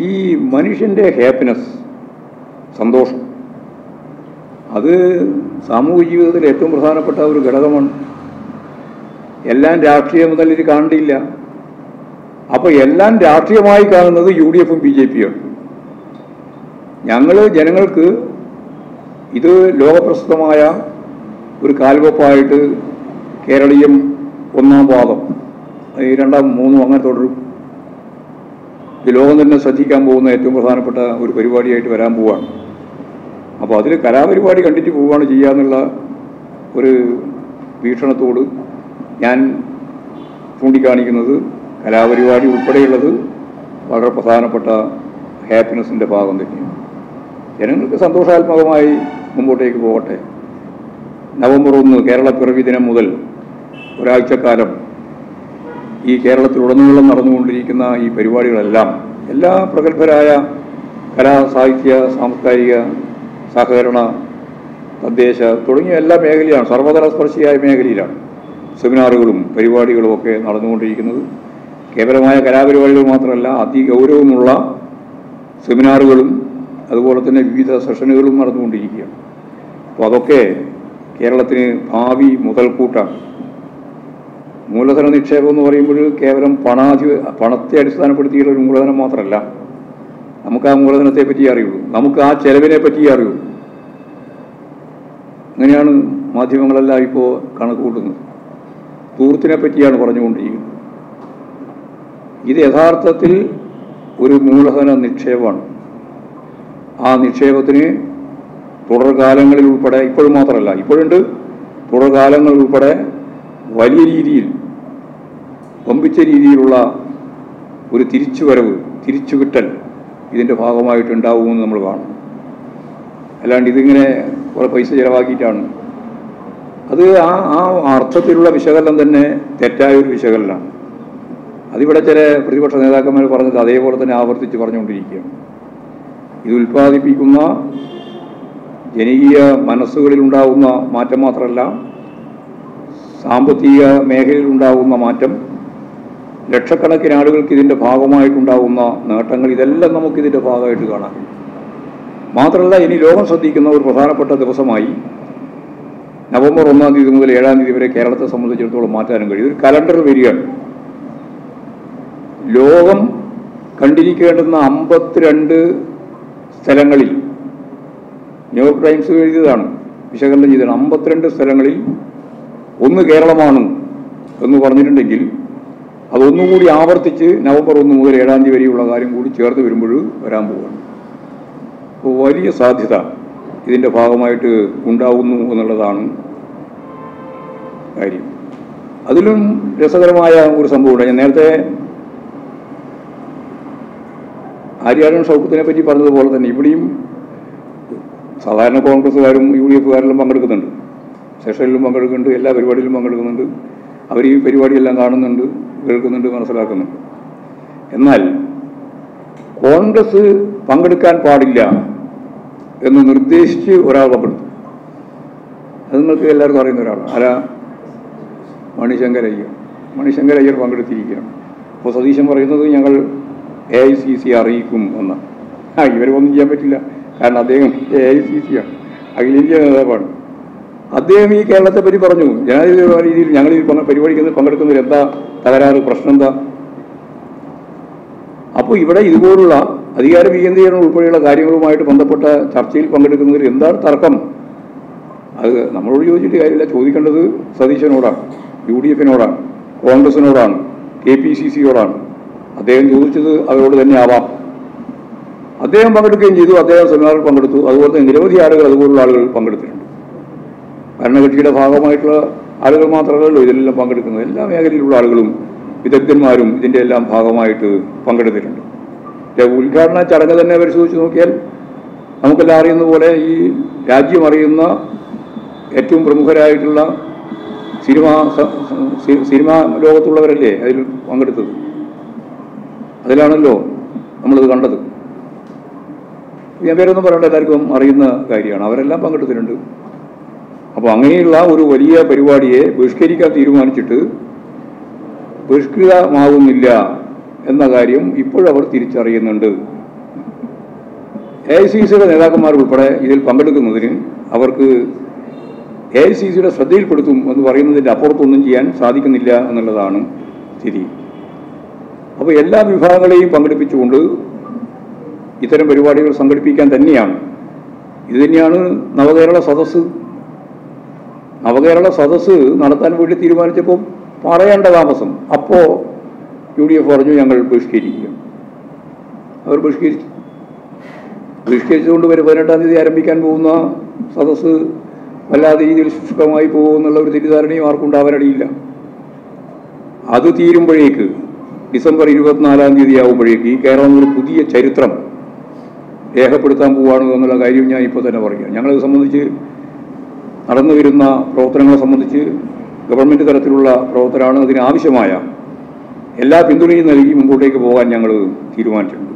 ഈ മനുഷ്യന്റെ ഹാപ്പിനെസ് സന്തോഷം അത് സാമൂഹിക ജീവിതത്തിൽ ഏറ്റവും പ്രധാനപ്പെട്ട ഒരു ഘടകമാണ്. എല്ലാം രാഷ്ട്രീയം ഇത് കാണേണ്ടിയില്ല. അപ്പോൾ എല്ലാം രാഷ്ട്രീയമായി കാണുന്നത് യു ഡി എഫും ബി ജെ പിയാണ് ഞങ്ങൾ ജനങ്ങൾക്ക് ഇത് ലോകപ്രസിദ്ധമായ ഒരു കാൽവെപ്പായിട്ട് കേരളീയം ഒന്നാം പാദം രണ്ടാം മൂന്നും അങ്ങനെ തുടരും. ഇത് ലോകം തന്നെ ശ്രദ്ധിക്കാൻ പോകുന്ന ഏറ്റവും പ്രധാനപ്പെട്ട ഒരു പരിപാടിയായിട്ട് വരാൻ പോവുകയാണ് അപ്പോൾ അതിൽ കലാപരിപാടി കണ്ടിട്ട് പോവുകയാണ് ചെയ്യാന്നുള്ള ഒരു വീക്ഷണത്തോട് ഞാൻ ചൂണ്ടിക്കാണിക്കുന്നത് കലാപരിപാടി ഉൾപ്പെടെയുള്ളത് വളരെ പ്രധാനപ്പെട്ട ഹാപ്പിനെസ്സിന്റെ ഭാഗം തന്നെയാണ്. ജനങ്ങൾക്ക് സന്തോഷാത്മകമായി മുമ്പോട്ടേക്ക് പോകട്ടെ. നവംബർ ഒന്ന് കേരള പിറവി ദിനം മുതൽ ഒരാഴ്ചക്കാലം ഈ കേരളത്തിലുടനീളം നടന്നുകൊണ്ടിരിക്കുന്ന ഈ പരിപാടികളെല്ലാം എല്ലാ പ്രഗത്ഭരായ കലാ സാഹിത്യ സാംസ്കാരിക സഹകരണ തദ്ദേശ തുടങ്ങിയ എല്ലാ മേഖലയിലാണ് സർവതല സ്പർശിയായ മേഖലയിലാണ് സെമിനാറുകളും പരിപാടികളും ഒക്കെ നടന്നുകൊണ്ടിരിക്കുന്നത്. കേവലമായ കലാപരിപാടികൾ മാത്രമല്ല അതിഗൗരവമുള്ള സെമിനാറുകളും അതുപോലെ തന്നെ വിവിധ സെഷനുകളും നടന്നുകൊണ്ടിരിക്കുകയാണ്. അപ്പോൾ അതൊക്കെ കേരളത്തിന് ഭാവി മുതൽക്കൂട്ടാണ്. മൂലധന നിക്ഷേപം എന്ന് പറയുമ്പോൾ കേവലം പണാധി പണത്തെ അടിസ്ഥാനപ്പെടുത്തിയുള്ള ഒരു മൂലധനം മാത്രമല്ല. നമുക്ക് ആ മൂലധനത്തെ പറ്റി അറിയുള്ളൂ. നമുക്ക് ആ ചെലവിനെ പറ്റി അറിയുള്ളൂ. അങ്ങനെയാണ് മാധ്യമങ്ങളെല്ലാം ഇപ്പോൾ കണക്ക് കൂട്ടുന്നത്. തൂർത്തിനെ പറ്റിയാണ് പറഞ്ഞുകൊണ്ടിരിക്കുന്നത്. ഇത് യഥാർത്ഥത്തിൽ ഒരു മൂലധന നിക്ഷേപമാണ്. ആ നിക്ഷേപത്തിന് തുടർകാലങ്ങളിൽ ഉൾപ്പെടെ ഇപ്പോഴും മാത്രമല്ല ഇപ്പോഴുണ്ട്. തുടർകാലങ്ങളിൽ ഉൾപ്പെടെ വലിയ രീതിയിൽ വമ്പിച്ച രീതിയിലുള്ള ഒരു തിരിച്ചുവരവ് തിരിച്ചുകിട്ടൽ ഇതിന്റെ ഭാഗമായിട്ടുണ്ടാവുമെന്ന് നമ്മൾ കാണും. അല്ലാണ്ട് ഇതിങ്ങനെ കുറെ പൈസ ചിലവാക്കിയിട്ടാണ്. അത് ആ ആ അർത്ഥത്തിലുള്ള വിശകലനം തന്നെ തെറ്റായ ഒരു വിശകലനമാണ്. അതിവിടെ ചില പ്രതിപക്ഷ നേതാക്കന്മാർ പറഞ്ഞത് അതേപോലെ തന്നെ ആവർത്തിച്ച് പറഞ്ഞുകൊണ്ടിരിക്കുകയാണ്. ഇത് ഉൽപ്പാദിപ്പിക്കുന്ന ജനകീയ മനസ്സുകളിലുണ്ടാകുന്ന മാറ്റം മാത്രമല്ല സാമ്പത്തിക മേഖലയിൽ ഉണ്ടാകുന്ന മാറ്റം ലക്ഷക്കണക്കിന് ആളുകൾക്ക് ഇതിന്റെ ഭാഗമായിട്ടുണ്ടാകുന്ന നേട്ടങ്ങൾ ഇതെല്ലാം നമുക്ക് ഇതിന്റെ ഭാഗമായിട്ട് കാണാം. മാത്രമല്ല ഇനി ലോകം ശ്രദ്ധിക്കുന്ന ഒരു പ്രധാനപ്പെട്ട ദിവസമായി നവംബർ ഒന്നാം തീയതി മുതൽ ഏഴാം തീയതി വരെ കേരളത്തെ സംബന്ധിച്ചിടത്തോളം മാറ്റാനും കഴിയും. ഒരു കലണ്ടർ വരികയാണ്. ലോകം കണ്ടിരിക്കേണ്ടുന്ന അമ്പത്തിരണ്ട് സ്ഥലങ്ങളിൽ ന്യൂയോർക്ക് ടൈംസ് എഴുതിയതാണ് വിശകലനം ചെയ്തതാണ് അമ്പത്തിരണ്ട് സ്ഥലങ്ങളിൽ ഒന്ന് കേരളമാണ് എന്ന് പറഞ്ഞിട്ടുണ്ടെങ്കിൽ അതൊന്നുകൂടി ആവർത്തിച്ച് നവംബർ ഒന്ന് മുതൽ ഏഴാം തീയതി വരെയുള്ള കാര്യം കൂടി ചേർത്ത് വരുമ്പോൾ വരാൻ പോവുകയാണ് അപ്പോൾ വലിയ സാധ്യത ഇതിന്റെ ഭാഗമായിട്ട് ഉണ്ടാവുന്നു എന്നുള്ളതാണ് കാര്യം. അതിലും രസകരമായ ഒരു സംഭവമുണ്ട് ഞാൻ നേരത്തെ ആര്യാടൻ ഷൗക്കത്തിനെ പറ്റി പറഞ്ഞതുപോലെ തന്നെ ഇവിടെയും സാധാരണ കോൺഗ്രസ്സുകാരും യു ഡി എഫുകാരെല്ലാം പങ്കെടുക്കുന്നുണ്ട്. സെഷനിലും പങ്കെടുക്കുന്നുണ്ട് എല്ലാ പരിപാടിയിലും പങ്കെടുക്കുന്നുണ്ട്. അവർ ഈ പരിപാടിയെല്ലാം കാണുന്നുണ്ട് കേൾക്കുന്നുണ്ട് മനസ്സിലാക്കുന്നുണ്ട്. എന്നാൽ കോൺഗ്രസ് പങ്കെടുക്കാൻ പാടില്ല എന്ന് നിർദ്ദേശിച്ച് ഒരാൾ പങ്കെടുത്തു. അത് നിങ്ങൾക്ക് എല്ലാവർക്കും അറിയുന്ന ഒരാളാണ്. ആരാ? മണിശങ്കർ അയ്യർ മണിശങ്കർ അയ്യർ പങ്കെടുത്തിരിക്കുകയാണ്. അപ്പോൾ സതീശൻ പറയുന്നത് ഞങ്ങൾ എ ഐ സി സി അറിയിക്കും എന്ന് ആ ഇവരൊന്നും ചെയ്യാൻ പറ്റില്ല. കാരണം അദ്ദേഹം എ ഐ സി സി ആണ്. അഖിലേന്ത്യാ നേതാവാണ്. അദ്ദേഹം ഈ കേരളത്തെ പറ്റി പറഞ്ഞു. ജനാധിപത്യ രീതിയിൽ ഞങ്ങൾ ഈ പരിപാടിക്ക് പങ്കെടുക്കുന്നതിൽ എന്താ തകരാറ് പ്രശ്നം എന്താ? അപ്പോൾ ഇവിടെ ഇതുപോലുള്ള അധികാര വികേന്ദ്രീകരണം ഉൾപ്പെടെയുള്ള കാര്യങ്ങളുമായിട്ട് ബന്ധപ്പെട്ട ചർച്ചയിൽ പങ്കെടുക്കുന്നവർ എന്താണ് തർക്കം? അത് നമ്മളോട് ചോദിച്ചിട്ട് കാര്യമില്ല. ചോദിക്കേണ്ടത് സതീശനോടാണ് യു ഡി എഫിനോടാണ് കോൺഗ്രസിനോടാണ് കെ പി സി സിയോടാണ്. അദ്ദേഹം ചോദിച്ചത് അവരോട് തന്നെ ആവാം അദ്ദേഹം പങ്കെടുക്കുകയും ചെയ്തു. അദ്ദേഹം സെമിനാറിൽ പങ്കെടുത്തു. അതുപോലെ തന്നെ നിരവധി ആളുകൾ അതുപോലുള്ള ആളുകൾ പങ്കെടുത്തിട്ടുണ്ട്. ഭരണകക്ഷിയുടെ ഭാഗമായിട്ടുള്ള ആളുകൾ മാത്രമല്ലല്ലോ ഇതിലെല്ലാം പങ്കെടുക്കുന്നത്. എല്ലാ മേഖലയിലുള്ള ആളുകളും വിദഗ്ധന്മാരും ഇതിന്റെ എല്ലാം ഭാഗമായിട്ട് പങ്കെടുത്തിട്ടുണ്ട്. ഉദ്ഘാടന ചടങ്ങ് തന്നെ പരിശോധിച്ച് നോക്കിയാൽ നമുക്കെല്ലാം അറിയുന്ന പോലെ ഈ രാജ്യം അറിയുന്ന ഏറ്റവും പ്രമുഖരായിട്ടുള്ള സിനിമ സിനിമ ലോകത്തുള്ളവരല്ലേ അതിൽ പങ്കെടുത്തത്? അതിലാണല്ലോ നമ്മളിത് കണ്ടത്. ഞാൻ പേരൊന്നും പറയണ്ട എല്ലാവർക്കും അറിയുന്ന കാര്യമാണ്. അവരെല്ലാം പങ്കെടുത്തിട്ടുണ്ട്. അപ്പോൾ അങ്ങനെയുള്ള ഒരു വലിയ പരിപാടിയെ ബഹിഷ്കരിക്കാൻ തീരുമാനിച്ചിട്ട് ബഹിഷ്കൃതമാകുന്നില്ല എന്ന കാര്യം ഇപ്പോഴവർ തിരിച്ചറിയുന്നുണ്ട്. എ ഐ സി സിയുടെ നേതാക്കന്മാർ ഉൾപ്പെടെ ഇതിൽ പങ്കെടുക്കുന്നതിന് അവർക്ക് എ ഐ സി സിയുടെ ശ്രദ്ധയിൽപ്പെടുത്തും എന്ന് പറയുന്നതിന്റെ അപ്പുറത്തൊന്നും ചെയ്യാൻ സാധിക്കുന്നില്ല എന്നുള്ളതാണ് സ്ഥിതി. അപ്പോൾ എല്ലാ വിഭാഗങ്ങളെയും പങ്കെടുപ്പിച്ചുകൊണ്ട് ഇത്തരം പരിപാടികൾ സംഘടിപ്പിക്കാൻ തന്നെയാണ്. ഇത് തന്നെയാണ് നവകേരള സദസ്സ് നവകേരള സദസ്സ് നടത്താൻ വേണ്ടി തീരുമാനിച്ചപ്പോൾ പറയേണ്ട താമസം. അപ്പോൾ യു ഡി എഫ് പറഞ്ഞു ഞങ്ങൾ ബഹിഷ്കരിക്കും. അവർ ബഹിഷ്കരിച്ചു. ബഹിഷ്കരിച്ചുകൊണ്ട് വരെ പതിനെട്ടാം തീയതി ആരംഭിക്കാൻ പോകുന്ന സദസ്സ് വല്ലാതെ രീതിയിൽ ശുഷ്കമായി പോകുമെന്നുള്ള ഒരു തെറ്റിദ്ധാരണയും ആർക്കും ഉണ്ടാവാനടിയില്ല അത് തീരുമ്പോഴേക്ക് ഡിസംബർ ഇരുപത്തിനാലാം തീയതി ആകുമ്പോഴേക്ക് ഈ കേരളം ഒരു പുതിയ ചരിത്രം രേഖപ്പെടുത്താൻ പോവുകയാണ് എന്നുള്ള കാര്യം ഞാൻ ഇപ്പോൾ തന്നെ പറയുക ഞങ്ങളത് സംബന്ധിച്ച് നടന്നു വരുന്ന പ്രവർത്തനങ്ങളെ സംബന്ധിച്ച് ഗവൺമെന്റ് തലത്തിലുള്ള പ്രവർത്തനമാണ് അതിനാവശ്യമായ എല്ലാ പിന്തുണയും നൽകി മുമ്പോട്ടേക്ക് പോകാൻ ഞങ്ങൾ തീരുമാനിച്ചിട്ടുണ്ട്.